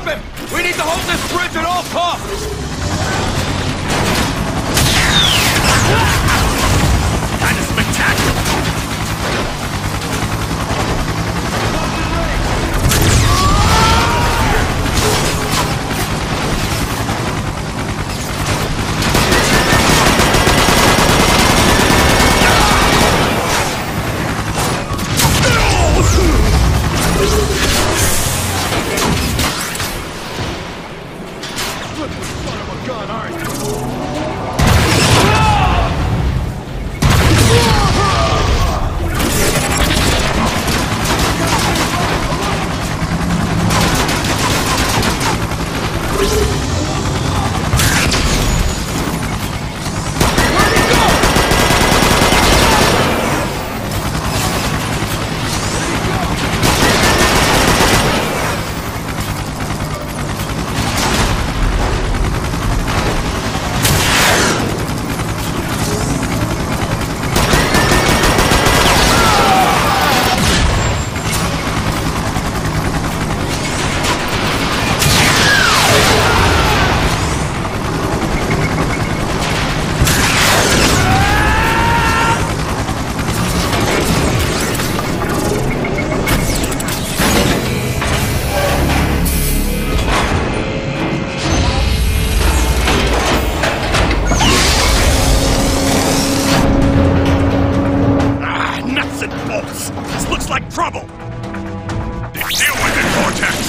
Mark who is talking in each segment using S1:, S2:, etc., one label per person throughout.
S1: Stop him! We need to hold this bridge at all costs!
S2: Ah, This looks like trouble! Deal with it, Vortex!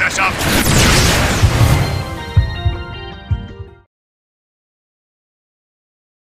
S2: Process up!